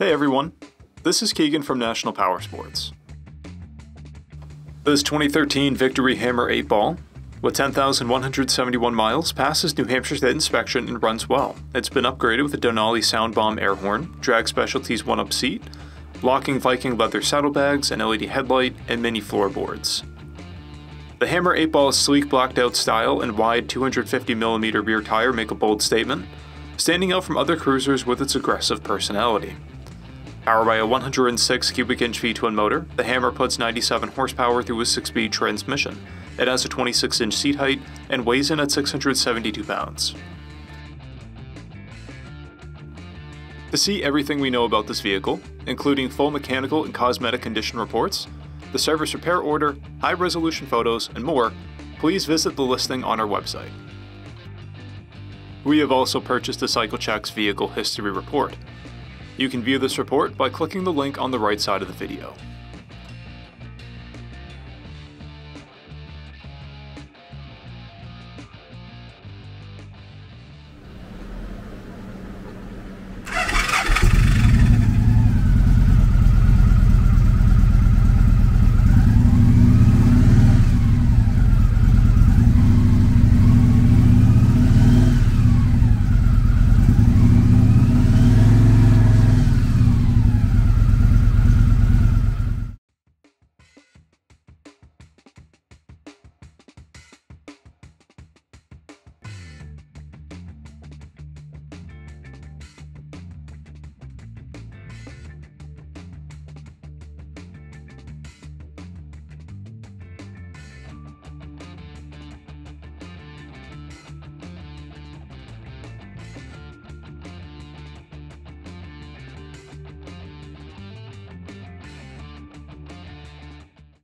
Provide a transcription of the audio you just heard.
Hey everyone, this is Keegan from National Power Sports. This 2013 Victory Hammer 8 ball, with 10,171 miles, passes New Hampshire's inspection and runs well. It's been upgraded with a Denali Sound Bomb air horn, Drag Specialties 1-up seat, locking Viking leather saddlebags, an LED headlight, and mini floorboards. The Hammer 8 Ball's sleek blacked out style and wide 250mm rear tire make a bold statement, standing out from other cruisers with its aggressive personality. Powered by a 106 cubic inch V-twin motor, the Hammer puts 97 horsepower through a 6-speed transmission. It has a 26 inch seat height and weighs in at 672 pounds. To see everything we know about this vehicle, including full mechanical and cosmetic condition reports, the service repair order, high resolution photos, and more, please visit the listing on our website. We have also purchased the CycleCheck's Vehicle History Report. You can view this report by clicking the link on the right side of the video.